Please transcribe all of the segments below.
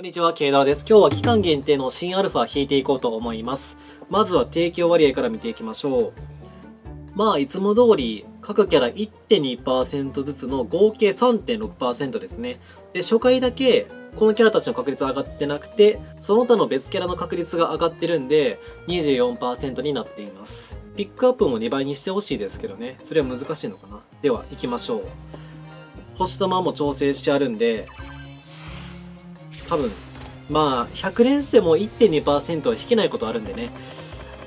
こんにちは、ケイダラです。今日は期間限定の新アルファ引いていこうと思います。まずは提供割合から見ていきましょう。まあ、いつも通り、各キャラ1.2%ずつの合計3.6%ですね。で、初回だけ、このキャラたちの確率上がってなくて、その他の別キャラの確率が上がってるんで、24%になっています。ピックアップも2倍にしてほしいですけどね。それは難しいのかな。では、行きましょう。星玉も調整してあるんで、多分、まあ、100連しても1.2%は引けないことあるんでね。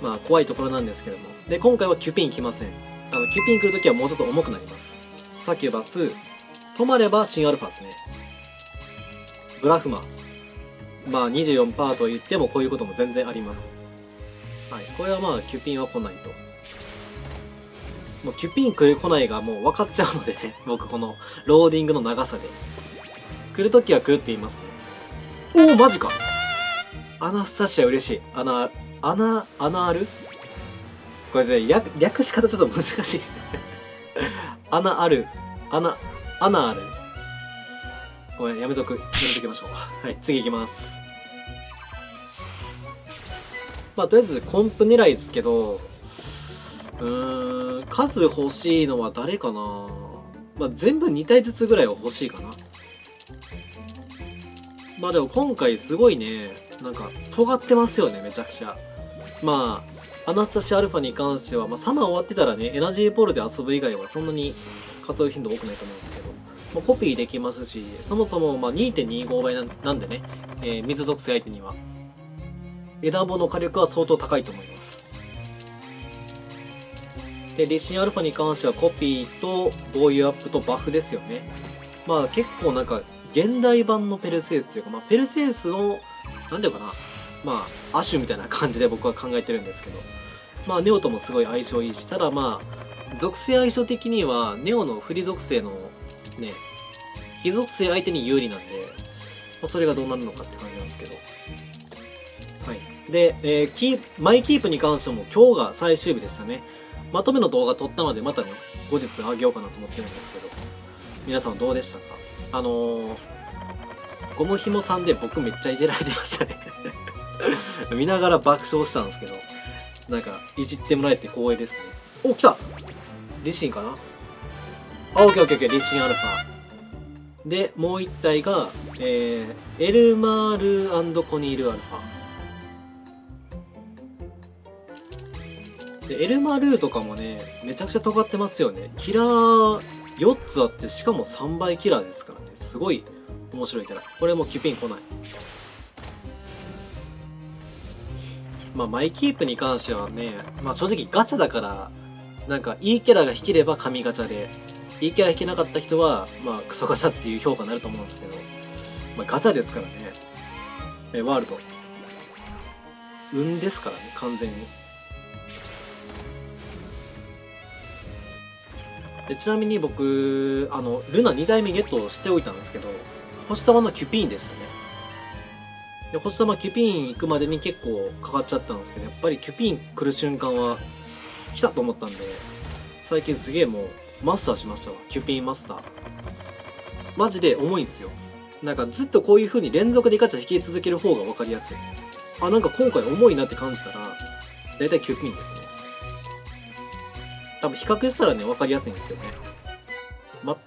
まあ、怖いところなんですけども。で、今回はキュピン来ません。あの、キュピン来るときはもうちょっと重くなります。サキュバス、止まれば新アルファですね。ブラフマ。まあ、24%と言ってもこういうことも全然あります。はい。これはまあ、キュピンは来ないと。もうキュピン来る来ないがもう分かっちゃうのでね。僕このローディングの長さで。来るときは来るって言いますね。おおマジかアナスタシア嬉しい。アナ、アナ、アナあるこれね、略、略し方ちょっと難しい。アナある。アナ、アナある。ごめん、やめとく。やめときましょう。はい、次行きます。まあ、とりあえずコンプ狙いですけど、うーん、数欲しいのは誰かなまあ、全部2体ずつぐらいは欲しいかな。まあでも今回すごいね、なんか尖ってますよね、めちゃくちゃ。まあ、アナスタシアルファに関しては、まあ、サマー終わってたらね、エナジーポールで遊ぶ以外はそんなに活用頻度多くないと思うんですけど、まあ、コピーできますし、そもそもまあ2.25倍なんでね、えー水属性相手には。枝棒の火力は相当高いと思います。で、リシンアルファに関してはコピーと防御アップとバフですよね。まあ結構なんか現代版のペルセウスというか、まあ、ペルセウスの、なんていうかな、まあ、アシュみたいな感じで僕は考えてるんですけど、まあ、ネオともすごい相性いいし、ただまあ、属性相性的には、ネオの不利属性の、ね、非属性相手に有利なんで、まあ、それがどうなるのかって感じなんですけど。はい。で、えーキーマイキープに関しても今日が最終日でしたね。まとめの動画撮ったので、またね、後日あげようかなと思ってるんですけど、皆さんどうでしたか？あのー、ゴムひもさんで僕めっちゃいじられてましたね 見ながら爆笑したんですけど、なんか、いじってもらえて光栄ですね。お、来たリシンかな？あ、オッケーオッケーオッケー、リシンアルファ。で、もう一体が、えー、エルマールコニールアルファ。で、エルマルーとかもね、めちゃくちゃ尖ってますよね。キラー4つあって、しかも3倍キラーですからね。すごい面白いキャラ。これもキュピン来ない。まあ、マイキープに関してはね、まあ正直ガチャだから、なんかいいキャラが引ければ神ガチャで、いいキャラ引けなかった人は、まあクソガチャっていう評価になると思うんですけど、まあガチャですからね。え、ワールド。運ですからね、完全に。でちなみに僕、あの、ルナ2代目ゲットしておいたんですけど、星玉のキュピーンでしたね。で、星玉キュピーン行くまでに結構かかっちゃったんですけど、やっぱりキュピーン来る瞬間は来たと思ったんで、最近すげえもうマスターしましたわ。キュピーンマスター。マジで重いんですよ。なんかずっとこういう風に連続でガチャ引き続ける方が分かりやすい。あ、なんか今回重いなって感じたら、だいたいキュピーンですね。多分比較したらね、分かりやすいんですけどね。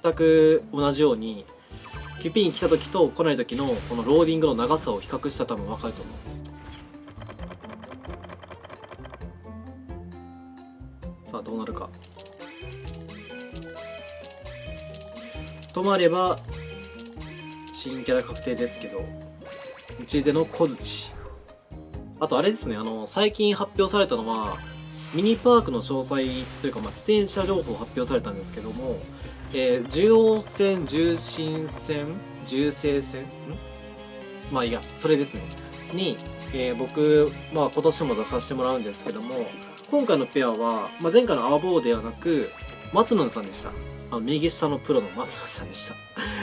全く同じように、キュピン来た時と来ない時のこのローディングの長さを比較したら多分分かると思う。さあ、どうなるか。ともあれば、新キャラ確定ですけど、うちでの小槌。あとあれですね、あの、最近発表されたのは、ミニパークの詳細というか、まあ、出演者情報発表されたんですけども、えー、重王戦、重心戦、重生戦？ん？まあいや、それですね。に、えー僕、まあ今年も出させてもらうんですけども、今回のペアは、まあ、前回のアーボーではなく、松野さんでした。あの右下のプロの松野さんでした。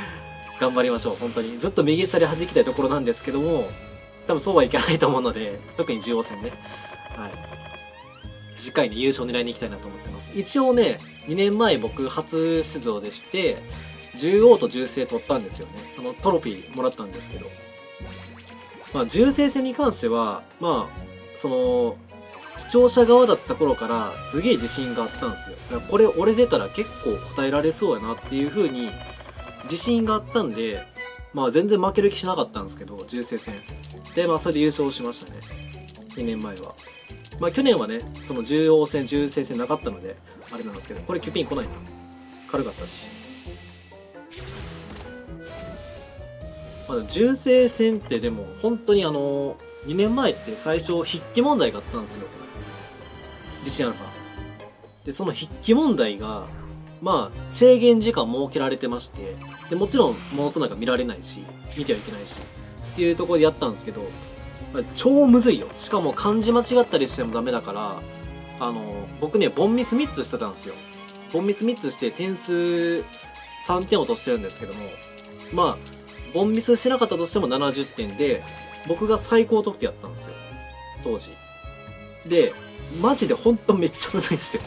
頑張りましょう、本当に。ずっと右下で弾きたいところなんですけども、多分そうはいかないと思うので、特に重王戦ね。はい。次回ね、優勝狙いに行きたいなと思ってます。一応ね、2年前僕初出場でして、獣王と銃声取ったんですよね。あの、トロフィーもらったんですけど。まあ、重生戦に関しては、まあ、その、視聴者側だった頃からすげえ自信があったんですよ。だからこれ俺出たら結構答えられそうやなっていう風に自信があったんで、まあ全然負ける気しなかったんですけど、重生戦。で、まあそれで優勝しましたね。2年前は。まあ去年はね、その重要戦、重生戦なかったので、あれなんですけど、これキュピン来ないな。軽かったし。まだ重生戦ってでも本当にあの、2年前って最初筆記問題があったんですよ。自信アルファ。で、その筆記問題が、まあ、制限時間設けられてまして、で、もちろん、モンストなんか見られないし、見てはいけないし、っていうところでやったんですけど、超むずいよ。しかも漢字間違ったりしてもダメだから、あの、僕ね、ボンミス3つしてたんですよ。ボンミス3つして点数3点落としてるんですけども、まあ、ボンミスしてなかったとしても70点で、僕が最高得点やったんですよ。当時。で、マジでほんとめっちゃむずいんですよ。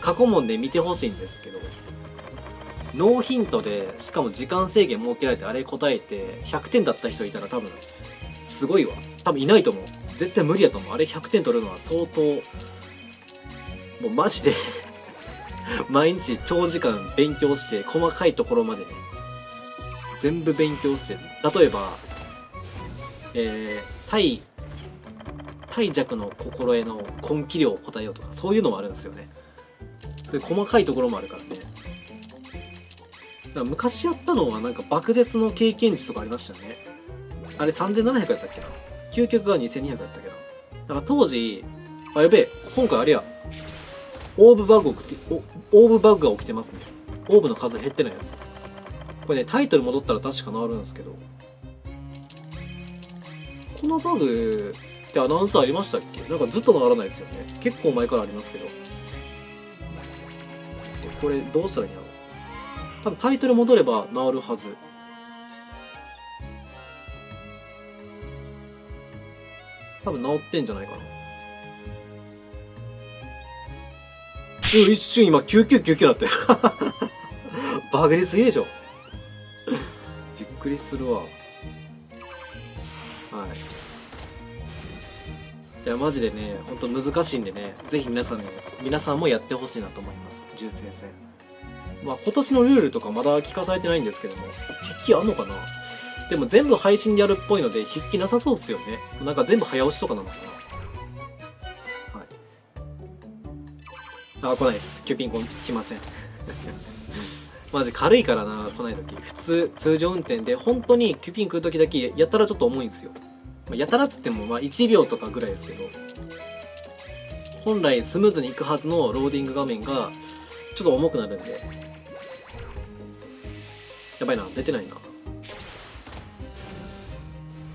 過去問で見てほしいんですけど、ノーヒントで、しかも時間制限設けられてあれ答えて、100点だった人いたら多分、すごいわ。多分いないと思う。絶対無理やと思う。あれ100点取るのは相当、もうマジで 毎日長時間勉強して、細かいところまでね、全部勉強して、例えば、えー、対、対弱の心得の根気量を答えようとか、そういうのもあるんですよね。そういう細かいところもあるからね。だから昔やったのはなんか爆絶の経験値とかありましたよね。あれ3700やったっけな究極が2200やったっけなだから当時、あ、やべえ、今回あれや。オーブバグ起きて、オーブバグが起きてますね。オーブの数減ってないやつ。これね、タイトル戻ったら確か治るんですけど。このバグってアナウンスありましたっけ？なんかずっと治らないですよね。結構前からありますけど。これどうしたらいいんやろう多分タイトル戻れば治るはず。多分治ってんじゃないかな。うん、一瞬今9999なって。バグりすぎでしょ。びっくりするわ。はい。いや、マジでね、ほんと難しいんでね、ぜひ皆さんね、皆さんもやってほしいなと思います。重生戦。まあ今年のルールとかまだ聞かされてないんですけども、筆記あんのかな？でも全部配信でやるっぽいので、筆記なさそうっすよね。なんか全部早押しとかなのかなはい。あ、来ないです。キューピンコン来ません。マジ軽いからな、来ない時。普通、通常運転で、本当にキューピン来る時だけ、やったらちょっと重いんですよ。まあやたらっつっても、まあ1秒とかぐらいですけど、本来スムーズにいくはずのローディング画面が、ちょっと重くなるんで。やばいな、出てないな。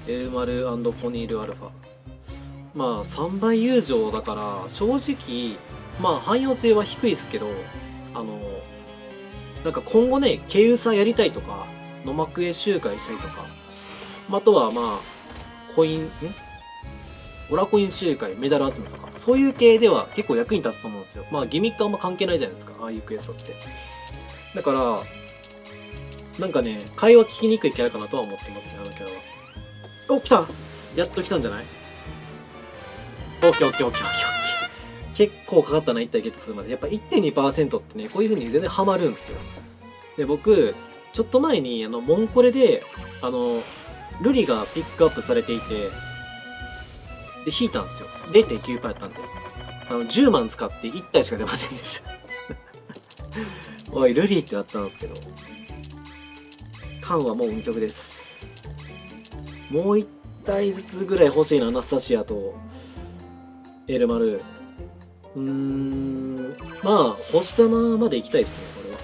エルマルポニールアルファ。まあ、3倍友情だから、正直、まあ、汎用性は低いですけど、あの、なんか今後ね、ケウサやりたいとか、野幕へ周回したりとか、あとはまあ、コイン、ん？オラコイン周回、メダル集めとか、そういう系では結構役に立つと思うんですよ。まあ、ギミックあんま関係ないじゃないですか、ああいうクエストって。だから、なんかね、会話聞きにくいキャラかなとは思ってますね、あのキャラは。お、来たやっと来たんじゃない？オッケーオッケーオッケーオッケーオッケー。結構かかったな、1体ゲットするまで。やっぱ1.2%ってね、こういう風に全然ハマるんですよ。で、僕、ちょっと前に、あの、モンコレで、あの、ルリがピックアップされていて、で、引いたんですよ。0.9%やったんで。あの、10万使って1体しか出ませんでした。おい、ルリってなったんですけど。缶はもう運極です。もう1体ずつぐらい欲しいな、アナスタシアと、エルマル。うーん、まあ、星玉まで行きたいですね、これは。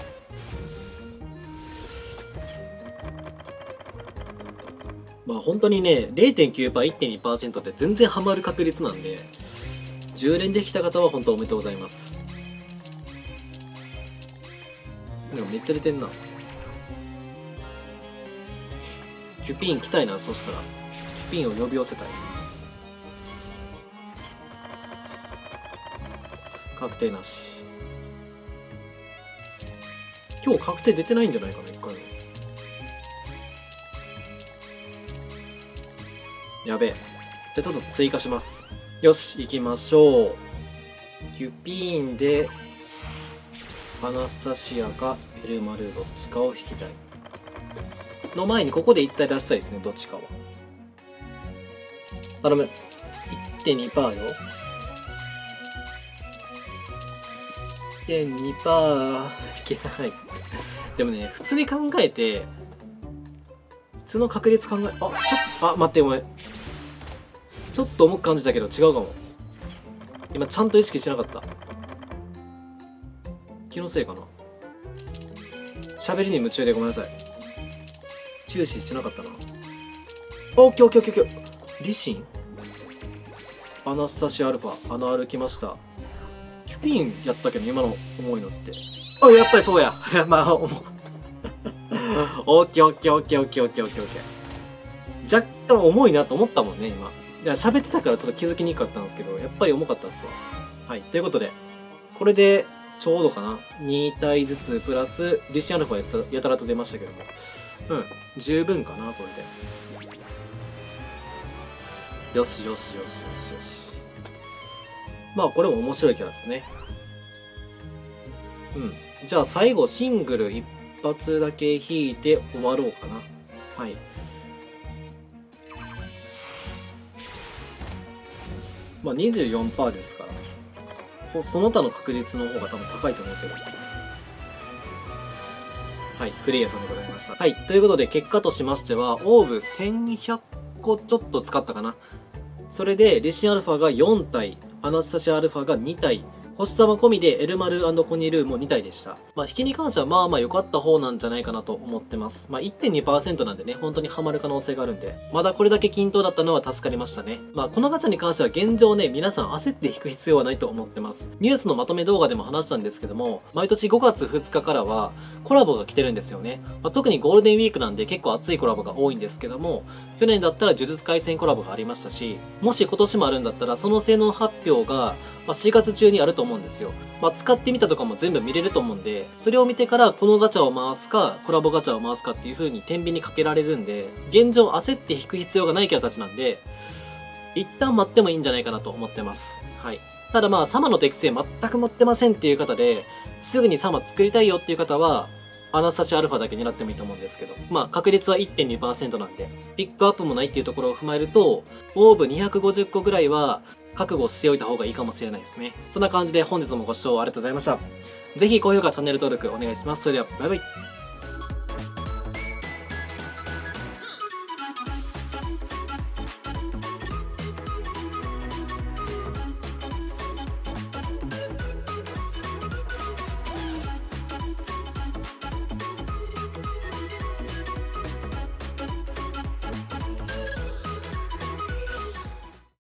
まあ本当にね、0.9%、1.2%って全然ハマる確率なんで、10連できた方は本当おめでとうございます。でもめっちゃ出てんな。キュピン来たいな、そしたら。キュピンを呼び寄せたい。確定なし。今日確定出てないんじゃないかな、一回も。やべえ。じゃちょっと追加します。よし、行きましょう。ユピーンで、アナスタシアかエルマルどっちかを引きたい。の前にここで一体出したいですね、どっちかは。頼む。1.2%よ。1.2%いけない。でもね、普通に考えて、普通の確率考え、あ、ちょっと、あ、待って、ごめん。ちょっと重く感じたけど違うかも。今ちゃんと意識してなかった。気のせいかな。喋りに夢中でごめんなさい。注視してなかったな？オッケーオッケーオッケーオッケー。リシン？アナスタシアルファ、あの歩きました。キュピンやったけど、今の重いのって。あ、やっぱりそうや。まあ、重 オッケーオッケーオッケーオッケーオッケーオッケーオッケー。若干重いなと思ったもんね、今。いや、喋ってたからちょっと気づきにくかったんですけど、やっぱり重かったっすわ。はい。ということで、これで、ちょうどかな。2体ずつプラス、実シアルファやったやたらと出ましたけども。うん。十分かな、これで。よしよしよしよしよし。まあ、これも面白いキャラですね。うん。じゃあ最後、シングル一発だけ引いて終わろうかな。はい。まあ24%ですから。その他の確率の方が多分高いと思うけど。はい、クリアさんでございました。はい、ということで結果としましては、オーブ1100個ちょっと使ったかな。それで、レシンアルファが4体、アナスタシアアルファが2体、星玉込みでエルマルコニールも2体でした。まあ、引きに関してはまあまあ良かった方なんじゃないかなと思ってます。まあ、1.2%なんでね、本当にハマる可能性があるんで、まだこれだけ均等だったのは助かりましたね。まあ、このガチャに関しては現状ね、皆さん焦って引く必要はないと思ってます。ニュースのまとめ動画でも話したんですけども、毎年5月2日からはコラボが来てるんですよね。まあ、特にゴールデンウィークなんで結構熱いコラボが多いんですけども、去年だったら呪術廻戦コラボがありましたし、もし今年もあるんだったらその性能発表が、まあ、4月中にあると思うんですよ。まあ、使ってみたとかも全部見れると思うんで、それを見てからこのガチャを回すか、コラボガチャを回すかっていう風に天秤にかけられるんで、現状焦って引く必要がないキャラたちなんで、一旦待ってもいいんじゃないかなと思ってます。はい。ただまあ、サマの適性全く持ってませんっていう方で、すぐにサマ作りたいよっていう方は、アナスタシアルファだけ狙ってもいいと思うんですけど、まあ確率は1.2%なんで、ピックアップもないっていうところを踏まえると、オーブ250個ぐらいは覚悟しておいた方がいいかもしれないですね。そんな感じで本日もご視聴ありがとうございました。ぜひ高評価、チャンネル登録お願いします。それでは、バイバイ。